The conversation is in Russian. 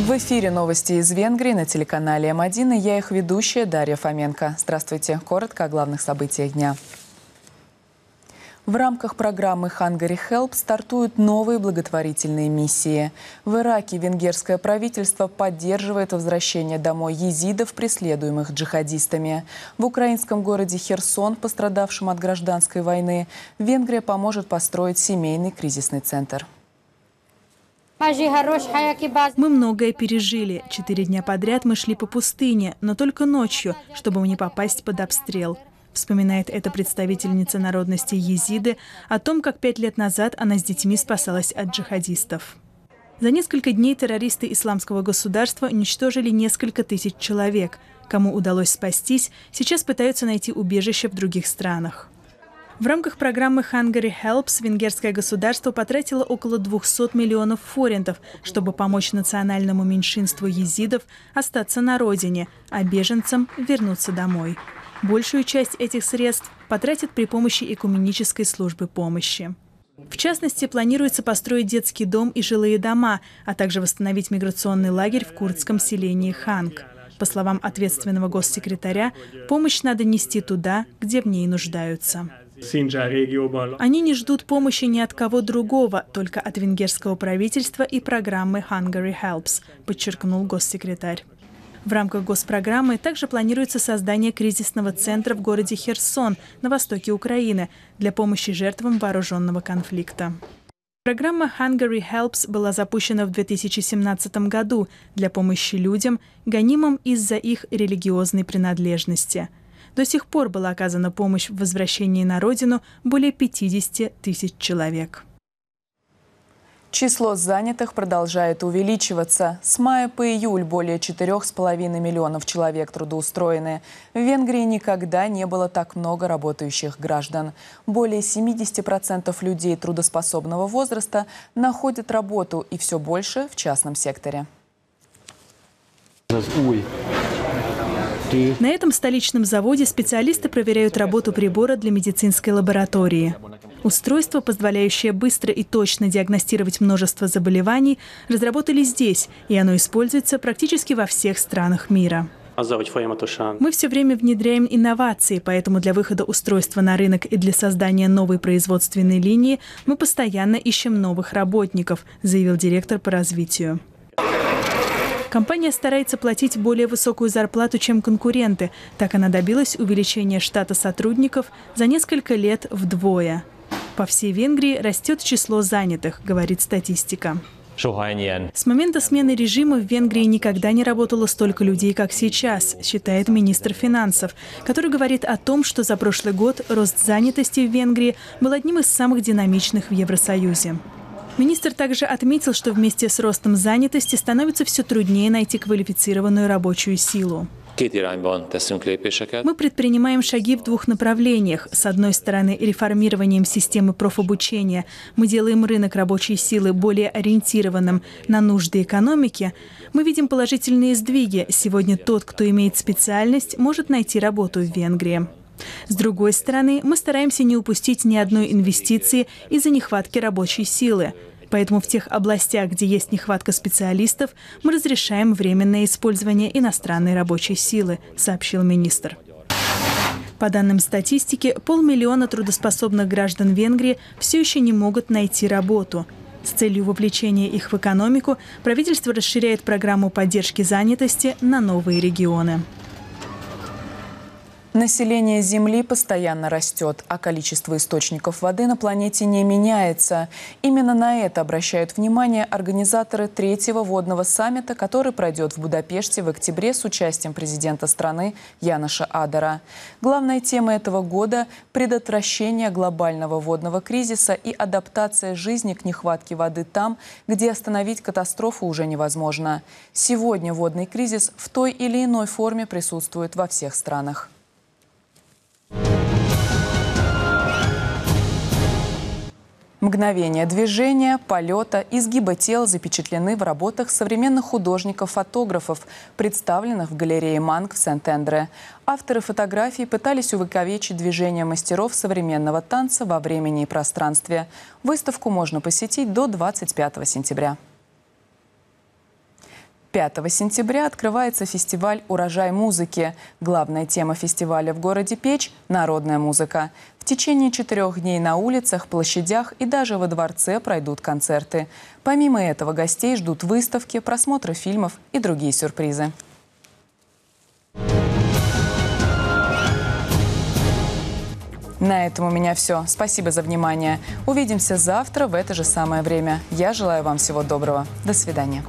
В эфире новости из Венгрии на телеканале М1 и я их ведущая Дарья Фоменко. Здравствуйте. Коротко о главных событиях дня. В рамках программы Hungary Help стартуют новые благотворительные миссии. В Ираке венгерское правительство поддерживает возвращение домой езидов, преследуемых джихадистами. В украинском городе Херсон, пострадавшем от гражданской войны, Венгрия поможет построить семейный кризисный центр. Мы многое пережили. Четыре дня подряд мы шли по пустыне, но только ночью, чтобы не попасть под обстрел. Вспоминает эта представительница народности Езиды о том, как пять лет назад она с детьми спасалась от джихадистов. За несколько дней террористы исламского государства уничтожили несколько тысяч человек. Кому удалось спастись, сейчас пытаются найти убежище в других странах. В рамках программы Hungary Helps венгерское государство потратило около 200 миллионов форинтов, чтобы помочь национальному меньшинству езидов остаться на родине, а беженцам вернуться домой. Большую часть этих средств потратят при помощи экуменической службы помощи. В частности, планируется построить детский дом и жилые дома, а также восстановить миграционный лагерь в курдском селении Ханг. По словам ответственного госсекретаря, помощь надо нести туда, где в ней нуждаются. Они не ждут помощи ни от кого другого, только от венгерского правительства и программы Hungary Helps, подчеркнул госсекретарь. В рамках госпрограммы также планируется создание кризисного центра в городе Херсон на востоке Украины для помощи жертвам вооруженного конфликта. Программа Hungary Helps была запущена в 2017 году для помощи людям, гонимым из-за их религиозной принадлежности. До сих пор была оказана помощь в возвращении на родину более 50 тысяч человек. Число занятых продолжает увеличиваться. С мая по июль более 4,5 миллионов человек трудоустроены. В Венгрии никогда не было так много работающих граждан. Более 70% людей трудоспособного возраста находят работу и все больше в частном секторе. На этом столичном заводе специалисты проверяют работу прибора для медицинской лаборатории. Устройство, позволяющее быстро и точно диагностировать множество заболеваний, разработали здесь, и оно используется практически во всех странах мира. Мы все время внедряем инновации, поэтому для выхода устройства на рынок и для создания новой производственной линии мы постоянно ищем новых работников, заявил директор по развитию. Компания старается платить более высокую зарплату, чем конкуренты. Так она добилась увеличения штата сотрудников за несколько лет вдвое. По всей Венгрии растет число занятых, говорит статистика. С момента смены режима в Венгрии никогда не работало столько людей, как сейчас, считает министр финансов, который говорит о том, что за прошлый год рост занятости в Венгрии был одним из самых динамичных в Евросоюзе. Министр также отметил, что вместе с ростом занятости становится все труднее найти квалифицированную рабочую силу. Мы предпринимаем шаги в двух направлениях. С одной стороны, реформированием системы профобучения мы делаем рынок рабочей силы более ориентированным на нужды экономики. Мы видим положительные сдвиги. Сегодня тот, кто имеет специальность, может найти работу в Венгрии. С другой стороны, мы стараемся не упустить ни одной инвестиции из-за нехватки рабочей силы. Поэтому в тех областях, где есть нехватка специалистов, мы разрешаем временное использование иностранной рабочей силы, сообщил министр. По данным статистики, полмиллиона трудоспособных граждан Венгрии все еще не могут найти работу. С целью вовлечения их в экономику правительство расширяет программу поддержки занятости на новые регионы. Население Земли постоянно растет, а количество источников воды на планете не меняется. Именно на это обращают внимание организаторы третьего водного саммита, который пройдет в Будапеште в октябре с участием президента страны Яноша Адара. Главная тема этого года – предотвращение глобального водного кризиса и адаптация жизни к нехватке воды там, где остановить катастрофу уже невозможно. Сегодня водный кризис в той или иной форме присутствует во всех странах. Мгновения движения, полета, изгиба тел запечатлены в работах современных художников-фотографов, представленных в галерее Манг в Сент-Эндре. Авторы фотографий пытались увековечить движение мастеров современного танца во времени и пространстве. Выставку можно посетить до 25 сентября. 5 сентября открывается фестиваль «Урожай музыки». Главная тема фестиваля в городе Печь – народная музыка. В течение четырех дней на улицах, площадях и даже во дворце пройдут концерты. Помимо этого гостей ждут выставки, просмотры фильмов и другие сюрпризы. На этом у меня все. Спасибо за внимание. Увидимся завтра в это же самое время. Я желаю вам всего доброго. До свидания.